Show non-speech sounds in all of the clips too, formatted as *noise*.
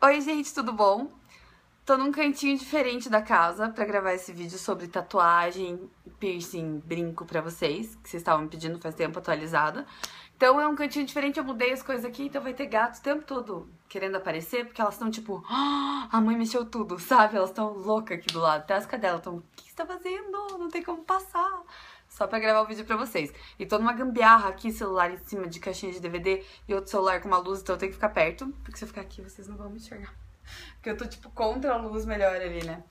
Oi, gente, tudo bom? Tô num cantinho diferente da casa pra gravar esse vídeo sobre tatuagem, piercing, brinco pra vocês, que vocês estavam me pedindo faz tempo atualizada. Então é um cantinho diferente, eu mudei as coisas aqui, então vai ter gato o tempo todo querendo aparecer, porque elas estão tipo, ah, a mãe mexeu tudo, sabe? Elas estão loucas aqui do lado, até as cadelas estão, o que você tá fazendo? Não tem como passar só pra gravar o vídeo pra vocês. E tô numa gambiarra aqui, celular em cima de caixinha de DVD e outro celular com uma luz, então eu tenho que ficar perto, porque se eu ficar aqui vocês não vão me enxergar. Porque eu tô, tipo, contra a luz melhor ali, né?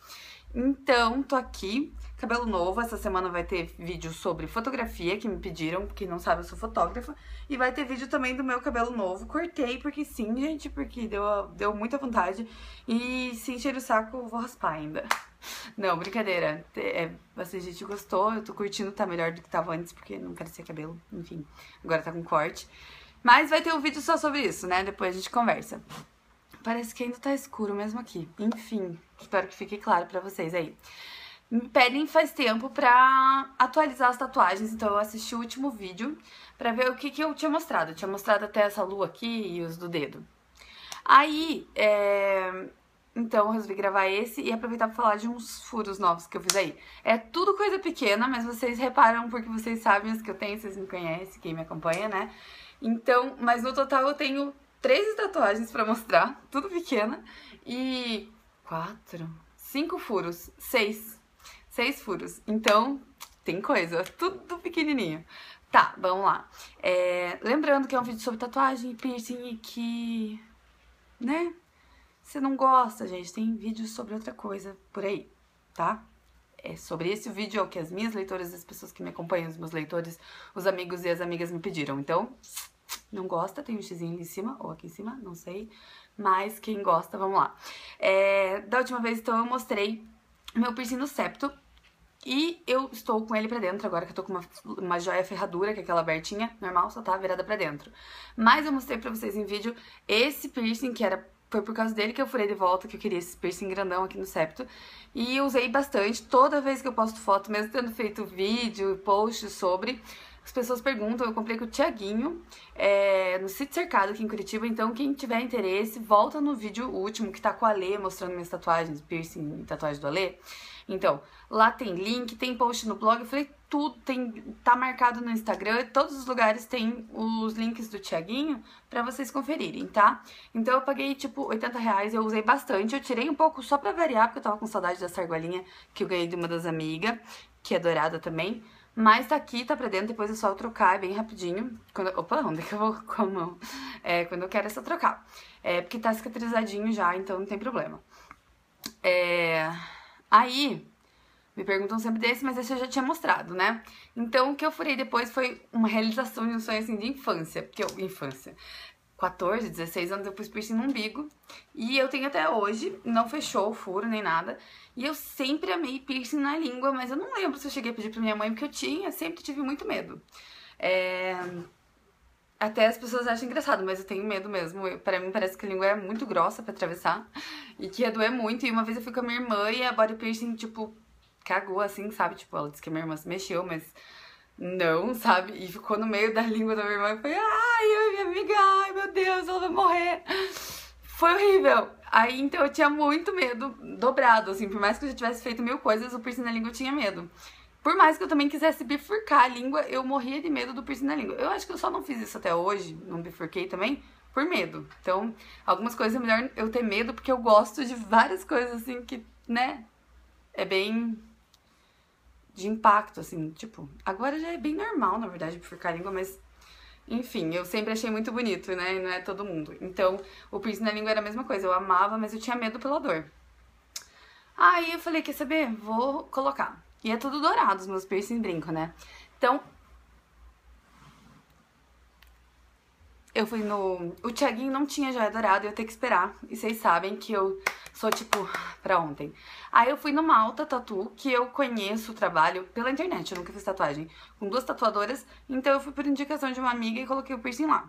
Então, tô aqui, cabelo novo. Essa semana vai ter vídeo sobre fotografia, que me pediram, porque não sabe, eu sou fotógrafa. E vai ter vídeo também do meu cabelo novo. Cortei, porque sim, gente, porque deu, deu muita vontade. E se encher o saco, vou raspar ainda. Não, brincadeira. É, bastante gente gostou, eu tô curtindo, tá melhor do que tava antes, porque não crescia cabelo, enfim. Agora tá com corte. Mas vai ter um vídeo só sobre isso, né? Depois a gente conversa. Parece que ainda tá escuro mesmo aqui. Enfim, espero que fique claro pra vocês aí. Me pedem faz tempo pra atualizar as tatuagens, então eu assisti o último vídeo pra ver o que, que eu tinha mostrado. Eu tinha mostrado até essa lua aqui e os do dedo. Aí, é, então eu resolvi gravar esse e aproveitar pra falar de uns furos novos que eu fiz aí. É tudo coisa pequena, mas vocês reparam porque vocês sabem os que eu tenho, vocês me conhecem, quem me acompanha, né? Então, mas no total eu tenho três tatuagens pra mostrar, tudo pequena, e quatro, cinco furos, seis, seis furos. Então, tem coisa, tudo pequenininho. Tá, vamos lá. É, lembrando que é um vídeo sobre tatuagem e piercing e que, né, se não gosta, gente, tem vídeos sobre outra coisa por aí, tá? É sobre esse vídeo é o que as minhas leitoras, as pessoas que me acompanham, os meus leitores, os amigos e as amigas me pediram. Então, não gosta, tem um xizinho em cima, ou aqui em cima, não sei. Mas quem gosta, vamos lá. É, da última vez, então, eu mostrei meu piercing no septo. E eu estou com ele pra dentro agora, que eu tô com uma, uma joia ferradura, que é aquela abertinha, normal, só tá virada pra dentro. Mas eu mostrei pra vocês em vídeo esse piercing, que era foi por causa dele que eu furei de volta, que eu queria esse piercing grandão aqui no septo. E usei bastante, toda vez que eu posto foto, mesmo tendo feito vídeo e post sobre, as pessoas perguntam, eu comprei com o Tiaguinho, é, no sítio cercado aqui em Curitiba, então quem tiver interesse, volta no vídeo último, que tá com a Alê, mostrando minhas tatuagens, piercing e tatuagem do Alê. Então, lá tem link, tem post no blog, eu falei tudo, tem, tá marcado no Instagram, todos os lugares tem os links do Tiaguinho pra vocês conferirem, tá? Então eu paguei tipo 80 reais, eu usei bastante, eu tirei um pouco só pra variar, porque eu tava com saudade dessa argolinha que eu ganhei de uma das amigas, que é dourada também. Mas tá aqui, tá pra dentro, depois é só trocar, é bem rapidinho. Quando, opa, onde é que eu vou com a mão? É, quando eu quero é só trocar. É, porque tá cicatrizadinho já, então não tem problema. É... Aí, me perguntam sempre desse, mas esse eu já tinha mostrado, né? Então, o que eu furei depois foi uma realização de um sonho, assim, de infância. Porque eu, infância, 14, 16 anos eu pus piercing no umbigo. E eu tenho até hoje, não fechou o furo nem nada. E eu sempre amei piercing na língua, mas eu não lembro se eu cheguei a pedir pra minha mãe, porque eu tinha, sempre tive muito medo. É... Até as pessoas acham engraçado, mas eu tenho medo mesmo. Eu, pra mim parece que a língua é muito grossa pra atravessar *laughs* e que ia doer muito. E uma vez eu fui com a minha irmã e a body piercing, tipo, cagou assim, sabe? Tipo, ela disse que a minha irmã se mexeu, mas não, sabe? E ficou no meio da *laughs* língua da minha irmã e foi, ai, amiga, ai meu Deus, ela vai morrer. Foi horrível. Aí então eu tinha muito medo, dobrado, assim, por mais que eu já tivesse feito mil coisas, o piercing na língua eu tinha medo. Por mais que eu também quisesse bifurcar a língua, eu morria de medo do piercing na língua. Eu acho que eu só não fiz isso até hoje, não bifurquei também, por medo. Então, algumas coisas é melhor eu ter medo, porque eu gosto de várias coisas, assim, que, né, é bem de impacto, assim, tipo, agora já é bem normal, na verdade, bifurcar a língua, mas enfim, eu sempre achei muito bonito, né? E não é todo mundo. Então, o piercing na língua era a mesma coisa, eu amava, mas eu tinha medo pela dor. Aí eu falei, quer saber? Vou colocar. E é tudo dourado, os meus piercing brinco, né? Então, eu fui no... O Thiaguinho não tinha joia dourada, eu ia ter que esperar. E vocês sabem que eu sou, tipo, pra ontem. Aí eu fui no Malta Tatu, que eu conheço o trabalho pela internet, eu nunca fiz tatuagem, com duas tatuadoras. Então eu fui por indicação de uma amiga e coloquei o piercing lá.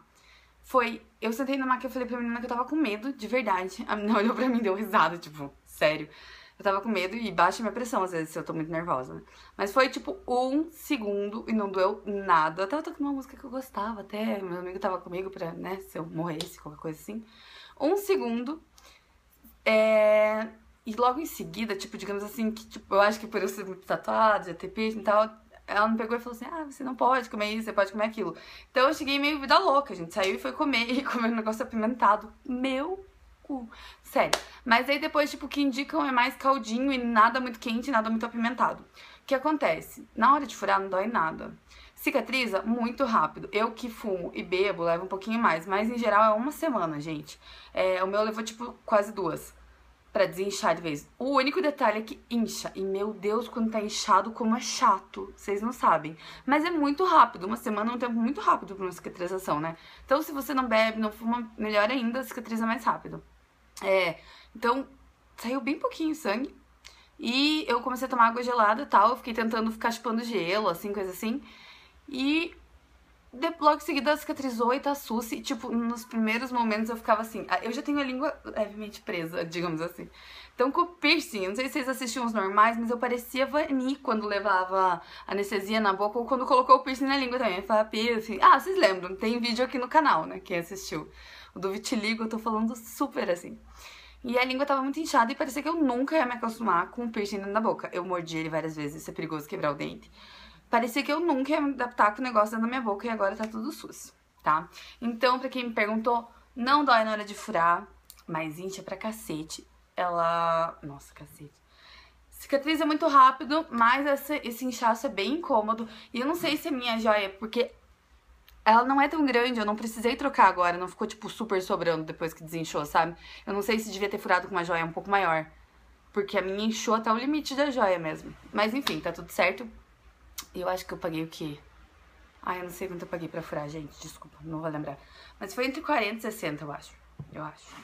Foi... Eu sentei na máquina e falei pra menina que eu tava com medo, de verdade. A menina *laughs* olhou pra mim e deu risada, tipo, sério. Eu tava com medo e baixa minha pressão, às vezes, se eu tô muito nervosa, né? Mas foi, tipo, um segundo e não doeu nada. Eu tava tocando uma música que eu gostava até, meu amigo tava comigo pra, né, se eu morresse, qualquer coisa assim. Um segundo É... E logo em seguida, tipo, digamos assim, que tipo, eu acho que por eu ser muito tatuado, já ter piercing e tal, ela me pegou e falou assim: Ah, você não pode comer isso, você pode comer aquilo. Então eu cheguei meio vida louca, a gente saiu e foi comer *laughs* e comer um negócio apimentado. Meu cu. Sério. Mas aí depois, tipo, o que indicam é mais caldinho e nada muito quente, nada muito apimentado. O que acontece? Na hora de furar não dói nada. Cicatriza muito rápido. Eu que fumo e bebo leva um pouquinho mais, mas em geral é uma semana, gente. É, o meu levou, tipo, quase duas para desinchar de vez. O único detalhe é que incha. E meu Deus, quando tá inchado, como é chato. Vocês não sabem. Mas é muito rápido. Uma semana é um tempo muito rápido pra uma cicatrização, né? Então, se você não bebe, não fuma, melhor ainda, cicatriza mais rápido. É. Então, saiu bem pouquinho sangue. E eu comecei a tomar água gelada e tal. Eu fiquei tentando ficar chupando gelo, assim, coisa assim. E de, logo em seguida cicatrizou e tá sus. E, tipo, nos primeiros momentos eu ficava assim. Ah, eu já tenho a língua levemente presa, *laughs* digamos assim. Então, com o piercing, não sei se vocês assistiam os normais, mas eu parecia Vani quando levava anestesia na boca ou quando colocou o piercing na língua também. Eu falava piercing. Ah, vocês lembram? Tem vídeo aqui no canal, né? Quem assistiu. Do vitiligo, eu tô falando super assim. E a língua tava muito inchada e parecia que eu nunca ia me acostumar com o piercing na boca. Eu mordi ele várias vezes, isso é perigoso quebrar o dente. Parecia que eu nunca ia me adaptar com o negócio dentro da minha boca e agora tá tudo sus, tá? Então, pra quem me perguntou, não dói na hora de furar, mas incha pra cacete. Ela... Nossa, cacete. Cicatriza muito rápido, mas esse, esse inchaço é bem incômodo. E eu não sei se é minha joia, porque ela não é tão grande, eu não precisei trocar agora, não ficou, tipo, super sobrando depois que desinchou, sabe? Eu não sei se devia ter furado com uma joia um pouco maior. Porque a minha inchou até o limite da joia mesmo. Mas enfim, tá tudo certo. Eu acho que eu paguei o quê? Ai, eu não sei quanto eu paguei pra furar, gente. Desculpa, não vou lembrar. Mas foi entre 40 e 60, eu acho. Eu acho.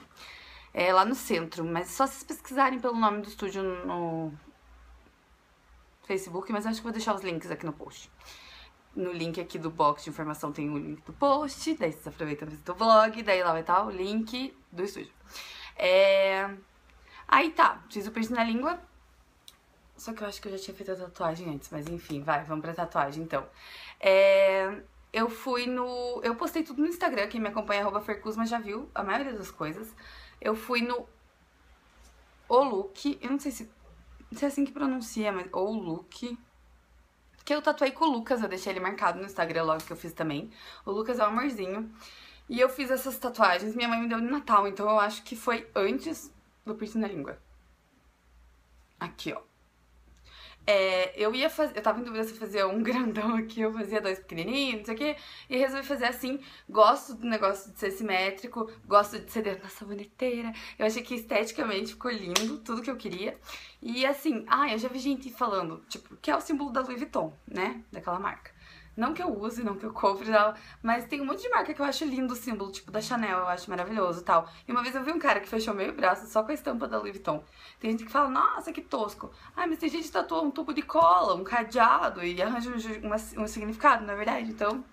É lá no centro. Mas só se pesquisarem pelo nome do estúdio no Facebook. Mas acho que vou deixar os links aqui no post. No link aqui do box de informação tem o link do post. Daí vocês aproveitam e visitam o vlog. Daí lá vai estar o link do estúdio. É... Aí tá, fiz o piercing na língua. Só que eu acho que eu já tinha feito a tatuagem antes, mas enfim, vai, vamos pra tatuagem então. É, eu fui no. Eu postei tudo no Instagram, quem me acompanha, arroba Fercusma, já viu a maioria das coisas. Eu fui no O Look, eu não sei se, se é assim que pronuncia, mas O Look. Que eu tatuei com o Lucas, eu deixei ele marcado no Instagram logo que eu fiz também. O Lucas é um amorzinho. E eu fiz essas tatuagens, minha mãe me deu no Natal, então eu acho que foi antes do piercing na língua. Aqui, ó. É, eu ia fazer, eu tava em dúvida se eu fazia um *laughs* grandão aqui, eu fazia dois pequenininhos, não sei o quê, e resolvi fazer assim. Gosto do negócio de ser simétrico, gosto de ser dentro da saboneteira. Eu achei que esteticamente ficou lindo, tudo que eu queria. E assim, ah, eu já vi gente falando, tipo, que é o símbolo da Louis Vuitton, né? Daquela marca. Não que eu use, não que eu compre tal, mas tem um monte de marca que eu acho lindo o símbolo, tipo da Chanel, eu acho maravilhoso tal. E uma vez eu vi um cara que fechou meio braço só com a estampa da Louis Vuitton. Tem gente que fala, nossa, que tosco. Ah, mas tem gente que tatua um tubo de cola, um cadeado e arranja um, um significado, na é verdade. Então,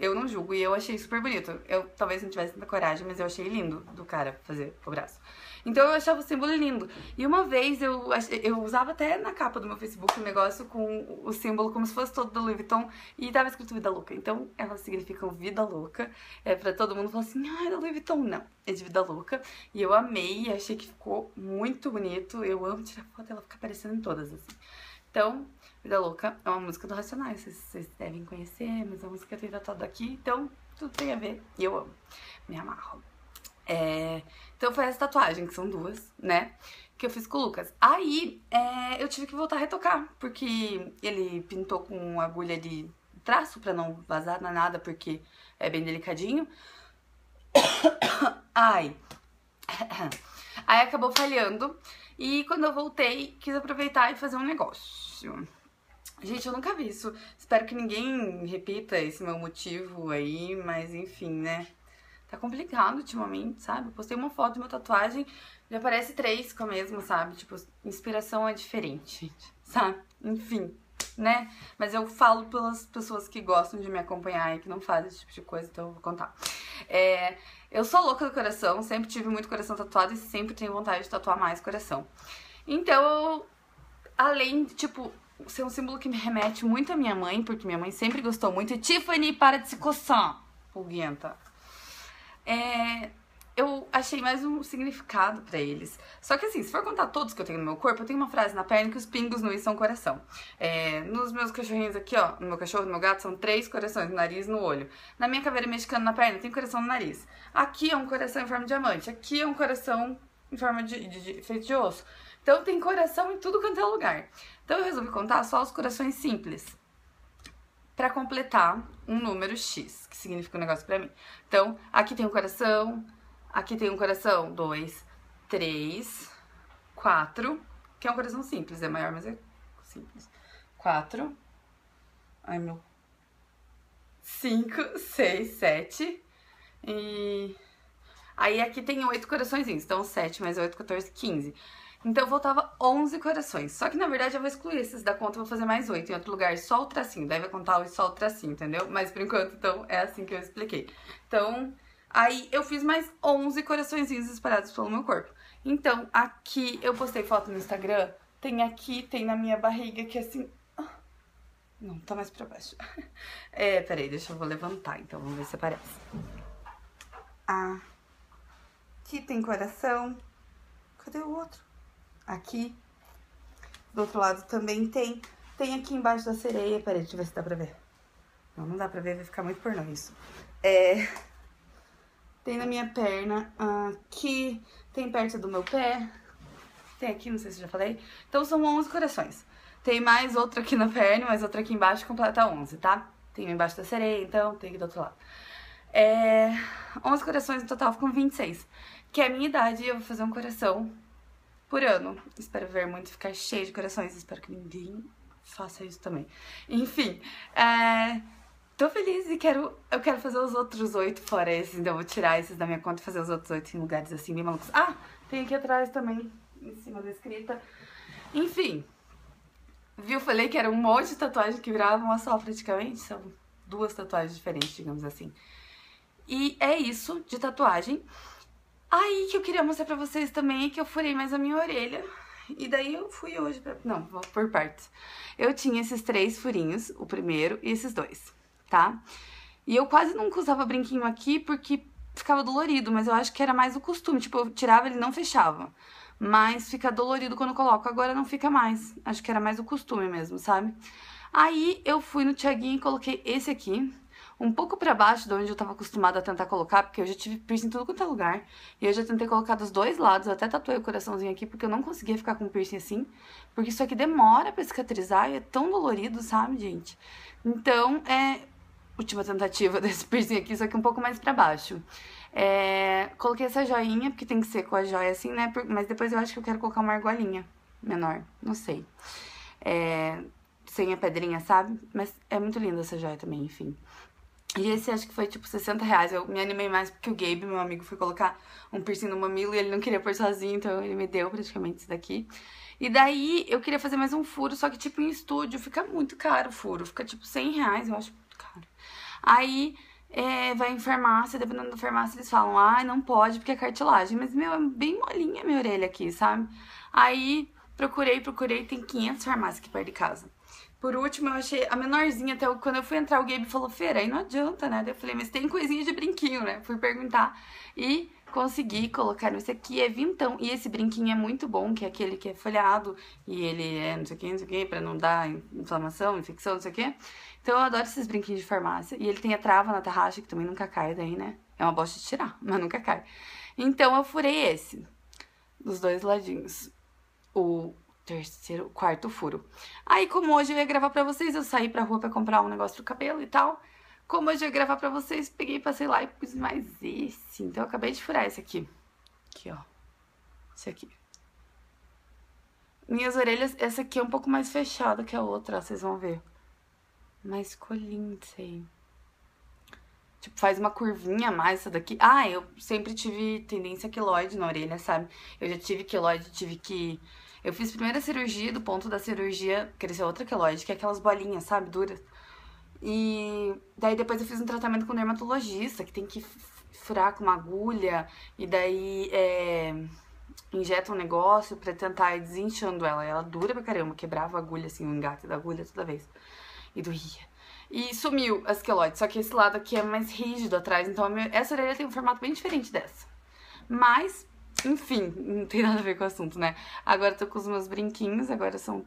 eu não julgo e eu achei super bonito. Eu talvez não tivesse tanta coragem, mas eu achei lindo do cara fazer o braço. Então eu achava o símbolo lindo. E uma vez eu, eu usava até na capa do meu Facebook um negócio com o símbolo como se fosse todo do Louis Vuitton e tava escrito Vida Louca. Então elas significam Vida Louca. É pra todo mundo falar assim, ah, é da Louis Vuitton. Não, é de Vida Louca. E eu amei, achei que ficou muito bonito. Eu amo tirar foto, ela fica aparecendo em todas, assim. Então, Vida Louca é uma música do Racionais, vocês, devem conhecer, mas é uma música que eu tenho tatuado aqui, então tudo tem a ver. E eu amo, me amarro. É, então foi essa tatuagem, que são duas, né? Que eu fiz com o Lucas. Aí é, eu tive que voltar a retocar, porque ele pintou com agulha de traço pra não vazar nada, porque é bem delicadinho. *coughs* Ai. *coughs* Aí acabou falhando. E quando eu voltei, quis aproveitar e fazer um negócio. Gente, eu nunca vi isso. Espero que ninguém repita esse meu motivo aí, mas enfim, né? Tá complicado ultimamente, sabe? Eu postei uma foto de uma tatuagem, já aparece três com a mesma, sabe? Tipo, inspiração é diferente, gente, sabe? Enfim, né? Mas eu falo pelas pessoas que gostam de me acompanhar e que não fazem esse tipo de coisa, então eu vou contar. É, eu sou louca do coração, sempre tive muito coração tatuado e sempre tenho vontade de tatuar mais coração. Então, além tipo, ser um símbolo que me remete muito à minha mãe, porque minha mãe sempre gostou muito, e Tiffany, para de se coçar, pulguenta. É, eu achei mais um significado para eles. Só que assim, se for contar todos que eu tenho no meu corpo, eu tenho uma frase na perna que os pingos no i são coração. É, nos meus cachorrinhos aqui, ó, no meu cachorro, no meu gato, são três corações, no nariz no olho. Na minha caveira mexicana na perna, tem coração no nariz. Aqui é um coração em forma de diamante, aqui é um coração em forma de, de, de feito de osso. Então tem coração em tudo quanto é lugar. Então eu resolvi contar só os corações simples para completar um número X, que significa um negócio para mim. Então, aqui tem um coração, Aqui tem um coração, dois, três, quatro, que é um coração simples, é maior, mas é simples. Quatro, ai meu, cinco, seis, sete, e aí aqui tem oito coraçõezinhos, então sete mais oito, 14, 15. Então voltava 11 corações. Só que na verdade eu vou excluir esses da conta, vou fazer mais 8 em outro lugar, só o tracinho. Daí vai contar só o tracinho, entendeu? Mas por enquanto, então, é assim que eu expliquei. Então, Aí eu fiz mais 11 coraçõezinhos espalhados pelo meu corpo. Então, aqui eu postei foto no Instagram. Tem aqui, tem na minha barriga, que assim... Ah, não, tá mais pra baixo. *laughs* É, peraí, deixa eu vou levantar, então vamos ver se aparece. Ah, aqui tem coração. Cadê o outro? Aqui. Do outro lado também tem. Tem aqui embaixo da sereia. Peraí, deixa eu ver se dá pra ver. Não, não dá pra ver, vai ficar muito pornô isso. É... Tem na minha perna, aqui, tem perto do meu pé, tem aqui, não sei se já falei. Então são 11 corações. Tem mais outra aqui na perna, mais outra aqui embaixo, completa 11, tá? Tem embaixo da sereia, então tem aqui do outro lado. É, 11 corações no total, ficam 26. Que é a minha idade, eu vou fazer um coração por ano. Espero ver muito ficar cheio de corações, espero que ninguém faça isso também. Enfim, é tô feliz e quero, eu quero fazer os outros oito fora esses, então eu vou tirar esses da minha conta e fazer os outros oito em lugares assim bem malucos. Ah, tem aqui atrás também, em cima da escrita. Enfim, viu? Falei que era um monte de tatuagem que virava uma só praticamente, são duas tatuagens diferentes, digamos assim. E é isso de tatuagem. Aí que eu queria mostrar pra vocês também é que eu furei mais a minha orelha. E daí eu fui hoje pra... Não, vou por partes. Eu tinha esses três furinhos, o primeiro e esses dois tá? E eu quase nunca usava brinquinho aqui porque ficava dolorido, mas eu acho que era mais o costume. Tipo, eu tirava ele não fechava. Mas fica dolorido quando eu coloco. Agora não fica mais. Acho que era mais o costume mesmo, sabe? Aí eu fui no Tiaguinho e coloquei esse aqui. Um pouco pra baixo de onde eu tava acostumada a tentar colocar, porque eu já tive piercing em tudo quanto é lugar. E eu já tentei colocar dos dois lados, até tatuei o coraçãozinho aqui, porque eu não conseguia ficar com piercing assim. Porque isso aqui demora pra cicatrizar e é tão dolorido, sabe, gente? Então, é, última tentativa *laughs* desse piercing aqui, só que um pouco mais pra baixo. É, coloquei essa joinha, porque tem que ser com a joia assim, né? Mas depois eu acho que eu quero colocar uma argolinha menor, não sei. É, sem a pedrinha, sabe? Mas é muito linda essa joia também, enfim. E esse acho que foi tipo 60 reais. Eu me animei mais porque o Gabe, meu amigo, foi colocar um piercing no mamilo e ele não queria pôr sozinho, então ele me deu praticamente isso daqui. E daí eu queria fazer mais um furo, só que tipo em estúdio fica muito caro o furo. Fica tipo 100 reais, eu acho caro. Aí é, vai em farmácia, dependendo da farmácia, eles falam, ah, não pode porque é cartilagem. Mas, meu, é bem molinha a minha orelha aqui, sabe? Aí procurei, procurei, tem 500 farmácias aqui perto de casa. Por último, eu achei a menorzinha, até quando eu fui entrar, o Gabe falou, Feira, aí não adianta, né? Daí eu falei, mas tem coisinha de brinquinho, né? Fui perguntar e consegui colocar esse aqui, é vintão. E esse brinquinho é muito bom, que é aquele que é folhado e ele é não sei o que, não sei o que, pra não dar inflamação, infecção, não sei o que. Então eu adoro esses brinquinhos de farmácia. E ele tem a trava na tarraxa, que também nunca cai daí, né? É uma bosta de tirar, *laughs* mas nunca cai. Então eu furei esse, dos dois ladinhos. O terceiro, quarto furo. Aí, como hoje eu ia gravar pra vocês, eu saí pra rua pra comprar um negócio pro cabelo e tal. Como hoje eu ia gravar pra vocês, peguei, passei lá e pus mais esse. Então eu acabei de furar esse aqui. Aqui, ó. Esse aqui. Minhas orelhas, essa aqui é um pouco mais fechada que a outra, ó, vocês vão ver. Mas ficou lindo. Tipo, faz uma curvinha a mais essa daqui. Ah, eu sempre tive tendência quiloide na orelha, sabe? Eu já tive quiloide, tive que eu fiz primeira cirurgia, do ponto da cirurgia cresceu outra queloide, que é aquelas bolinhas, sabe, duras. E daí depois eu fiz um tratamento com dermatologista, que tem que furar com uma agulha, e daí é, injeta um negócio pra tentar ir desinchando ela. E ela dura pra caramba, quebrava a agulha, assim, o engate da agulha toda vez. E doía. E sumiu as queloides, só que esse lado aqui é mais rígido atrás, então minha, essa orelha tem um formato bem diferente dessa. Mas, enfim, não tem nada a ver com o assunto, né? Agora tô com os meus brinquinhos, agora são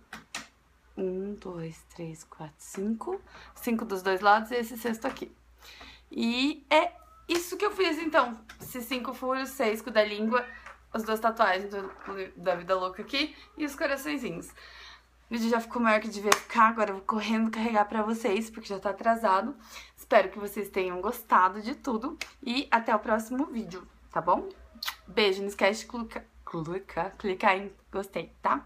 um, dois, três, quatro, cinco. Cinco dos dois lados e esse sexto aqui. E é isso que eu fiz, então. Esses cinco furos, seis com da língua, as duas tatuagens do, da vida louca aqui e os coraçõezinhos. O vídeo já ficou maior que devia ficar, agora eu vou correndo carregar pra vocês, porque já tá atrasado. Espero que vocês tenham gostado de tudo e até o próximo vídeo, tá bom? Beijo, não esquece de clicar, clicar, clicar em gostei, tá?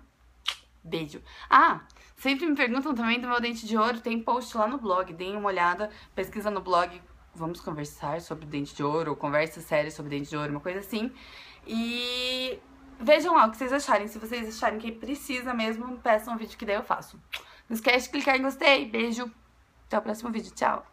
Beijo. Ah, sempre me perguntam também do meu dente de ouro, tem post lá no blog, deem uma olhada, pesquisa no blog, vamos conversar sobre dente de ouro, ou conversa séria sobre dente de ouro, uma coisa assim. E vejam lá o que vocês acharem. Se vocês acharem que precisa mesmo, me peçam um vídeo que daí eu faço. Não esquece de clicar em gostei. Beijo. Até o próximo vídeo. Tchau.